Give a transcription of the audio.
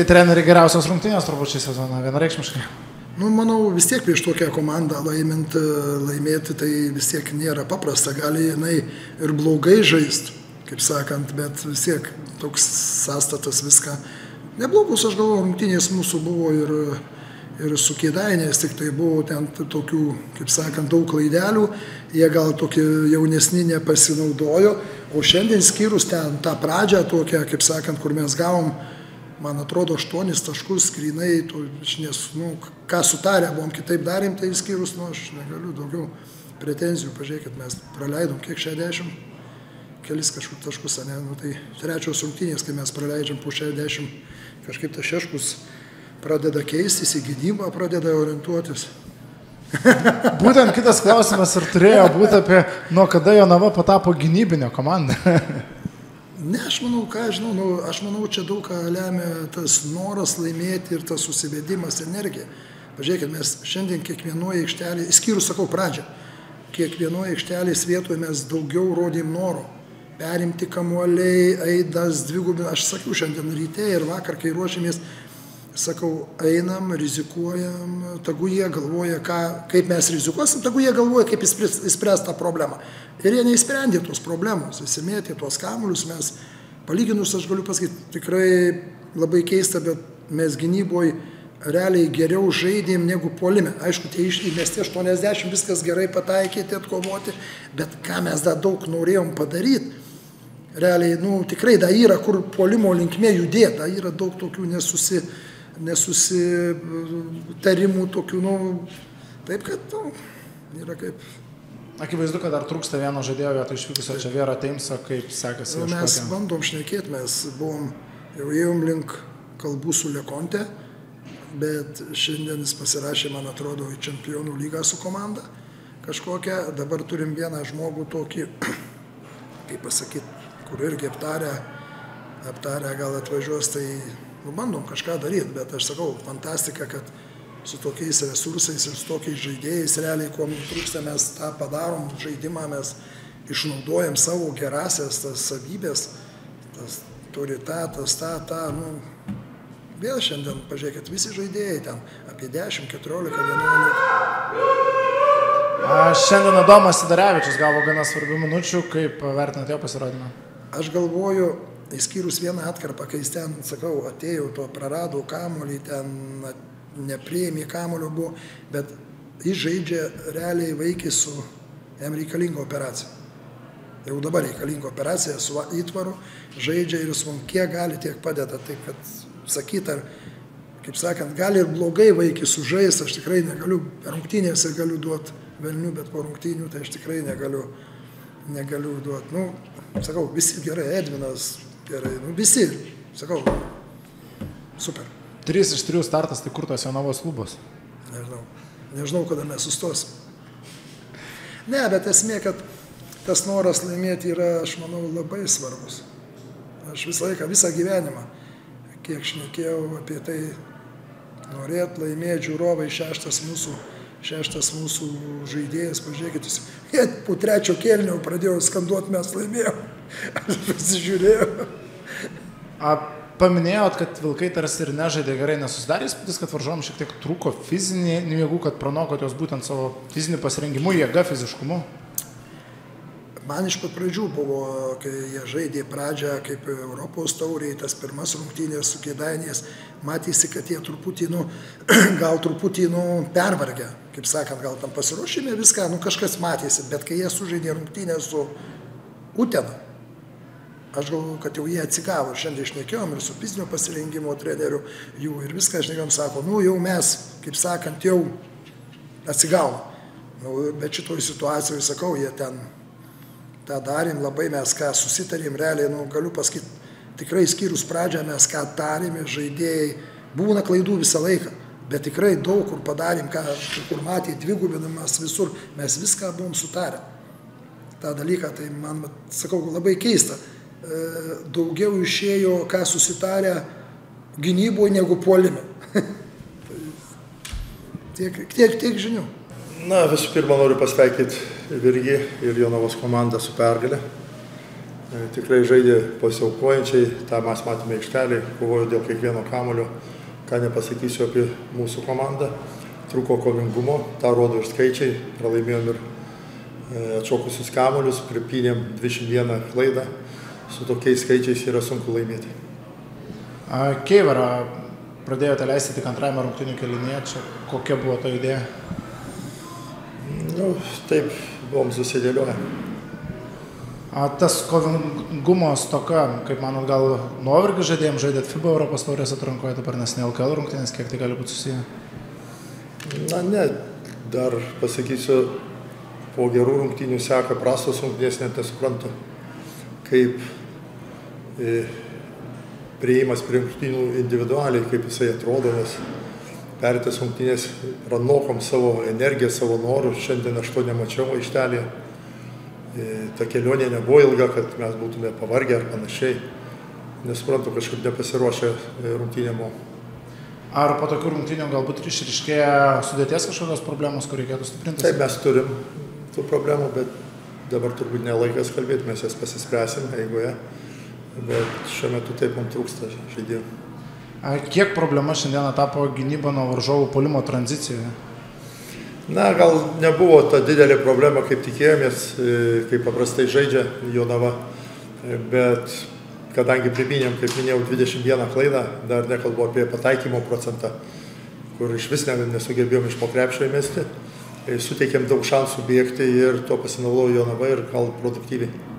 Tai treneri geriausios rungtynės turbūt šį sezoną, vienareikšmiškai. Nu, manau, vis tiek prieš tokią komandą laimint, laimėti, tai vis tiek nėra paprasta. Gali jinai ir blogai žaisti, kaip sakant, bet vis tiek toks sąstatas viską. Neblogus, aš galvoju, rungtynės mūsų buvo ir, ir su kėdainės, tik tai buvo ten tokių, kaip sakant, daug klaidelių. Jie gal tokie jaunesni nepasinaudojo, o šiandien skyrus ten tą pradžią tokią, kaip sakant, kur mes gavom man atrodo, aštuonis taškus grinai, tu, nes, nu, ką sutarę buvom, kitaip darėm, tai išskyrus, nu, aš negaliu daugiau pretenzijų, pažiūrėkit, mes praleidom kiek 60, kelis kažkur taškus, ne, nu, tai trečios rungtynės, kai mes praleidžiam po 60, kažkaip tas šeškus pradeda keistis, į gynybą pradeda orientuotis. Būtent kitas klausimas ir turėjo būti apie, nuo kada Jonava patapo gynybinio komandą. Ne, aš manau, ką aš žinau, nu, aš manau, čia daug ką lemia tas noras laimėti ir tas susivedimas energija. Pažiūrėkit, mes šiandien kiekvienoje aikštelėje, išskyrus, sakau, pradžią, kiekvienoje aikštelės vietoje mes daugiau rodėm noro. Perimti kamuoliai, aidas, dvigubin, aš sakiau šiandien ryte ir vakar, kai ruošėmės, sakau, einam, rizikuojam, tagu jie galvoja, ką, kaip mes rizikuosim, tagu jie galvoja, kaip įspręsti tą problemą. Ir jie neįsprendė tos problemos, įsimėtė tuos kamuolius, mes, palyginus, aš galiu pasakyti, tikrai labai keista, bet mes gynyboje realiai geriau žaidėm negu puolime. Aišku, tie išmesti 80 viskas gerai pataikėte atkovoti, bet ką mes dar daug norėjom padaryti, realiai, nu, tikrai dar yra, kur puolimo linkme judėti, dar yra daug tokių nesusi, nesusitarimų, tokių, nu, taip kad, nu, yra kaip Akivaizdu, kad dar trūksta vieno žaidėjo vietoj išvykusio čia Vėra Teimso, kaip sekasi. Nu, mes bandom šnekėti, mes buvom, jau ėjom link kalbų su Lekonte, bet šiandien jis pasirašė, man atrodo, į čempionų lygą su komanda kažkokią. Dabar turim vieną žmogų tokį, kaip pasakyti, kur irgi aptarę, aptarę gal atvažiuos, tai nu, bandom kažką daryti, bet aš sakau, fantastika, kad su tokiais resursais ir su tokiais žaidėjais, realiai, kuo mums trūksta, mes tą padarom, žaidimą mes išnaudojam savo gerasias tas savybės, tas turi tą, tas tą, tą, nu, vėl šiandien, pažiūrėkit, visi žaidėjai ten apie 10, 14, 11. A, šiandien Adomas Sidarevičius gavo gana svarbių minučių, kaip vertinate jo pasirodymą? Aš galvoju, įskyrus vieną atkarpą, kai jis ten, sakau, atėjo, to prarado kamuolį, ten neprieimė kamulio buvo, bet jis žaidžia realiai vaikį su jam reikalinga operacija. Jau dabar reikalinga operacija su įtvaru, žaidžia ir jis mums kiek gali, tiek padeda. Taip, kad sakyt, ar, kaip sakant, gali ir blogai vaikį sužais, aš tikrai negaliu, rungtynėse galiu duoti velnių, bet po rungtynių tai aš tikrai negaliu, negaliu duoti. Nu, sakau, visi gerai, Edvinas gerai, nu, visi, sakau, super. 3 iš 3 startas, tai kur tos Jonavos klubas? Nežinau. Nežinau, kada mes sustosim. Ne, bet esmė, kad tas noras laimėti yra, aš manau, labai svarbus. Aš visą laiką, visą gyvenimą, kiek šnekėjau apie tai, norėt laimėti žiūrovai šeštas mūsų, šeštas mūsų žaidėjas, pažiūrėkit, jis po trečio kėlinio pradėjo skanduoti, mes laimėjome. Aš pasižiūrėjau. A, paminėjot, kad Vilkai tarsi ir nežaidė gerai, nesusidarė įspūdis, kad varžovom šiek tiek trūko fizinį jėgų, kad pranokot jos būtent savo fiziniu pasirengimu, jėga, fiziškumu. Man iš pat pradžių buvo, kai jie žaidė pradžią kaip Europos tauriai, tas pirmas rungtynės su kėdainės, matėsi, kad jie truputį, nu, gal truputį, nu, pervargę, kaip sakant, gal tam pasiruošėme viską, nu, kažkas matėsi, bet kai jie sužaidė rungtynės su Utena, aš galvoju, kad jau jie atsigavo, šiandien išnekėjom ir su fizinio pasirengimo treneriu jų ir viską išnekėjom, sako, nu jau mes, kaip sakant, jau atsigavo. Nu, bet šitoj situacijoje, sakau, jie ten tą darėm, labai mes ką susitarėm, realiai, nu, galiu pasakyti, tikrai skyrus pradžią mes ką darėme, žaidėjai, būna klaidų visą laiką, bet tikrai daug kur padarėm, ką, kur matė dvigubinamas visur, mes viską buvom sutarę. Ta dalyką, tai man, sakau, labai keista daugiau išėjo, ką susitarę gynyboje negu puolime. tiek, tiek, tiek žinių. Na, visų pirma, noriu pasveikinti Virgį ir Jonavos komandą su pergalė. E, tikrai žaidė pasiaukojančiai, tą mes matėme aikštelį, kovojo dėl kiekvieno kamulio, ką nepasakysiu apie mūsų komandą. Truko kovingumo, tą rodo ir skaičiai, pralaimėjom ir e, atšokusius kamuolius, pripynėm 21 klaidą, su tokiais skaičiais yra sunku laimėti. Keivarą pradėjote leisti tik antrajame rungtinių kelinėje, čia kokia buvo ta idėja? Nu, taip, buvom susidėlioję. A, tas kovingumo stoka, kaip manot, gal nuovargį žaidėjim žaidėt FIBA Europos taurės atrankoje, dabar nes ne LKL rungtynės, kiek tai gali būti susiję? Na ne, dar pasakysiu, po gerų rungtynių seka prastos rungtynės, net nesuprantu, kaip prieimas prie rungtynių individualiai, kaip jisai atrodo, nes perėtės rungtynės pranokom savo energiją, savo norus, šiandien aš to nemačiau aikštelėje E, ta kelionė nebuvo ilga, kad mes būtume pavargę ar panašiai. Nesuprantu, kažkaip nepasiruošę e, rungtynėmo. Ar po tokių rungtynių galbūt išriškėja sudėties kažkokios problemos, kur reikėtų stiprinti? Taip, mes turim tų problemų, bet dabar turbūt nelaikas kalbėti, mes jas pasispręsim eigoje. Bet šiuo metu taip mums trūksta žaidėjų. Kiek problema šiandieną tapo gynyba nuo varžovų polimo tranzicijoje? Na, gal nebuvo ta didelė problema, kaip tikėjomės, e, kaip paprastai žaidžia Jonava, e, bet kadangi pripinėm, kaip minėjau, 21 klaidą, dar nekalbu apie pataikymo procentą, kur iš vis nesugebėjom iš pokrepšio įmesti, e, suteikėm daug šansų bėgti ir to pasinaudojo Jonava ir gal produktyviai.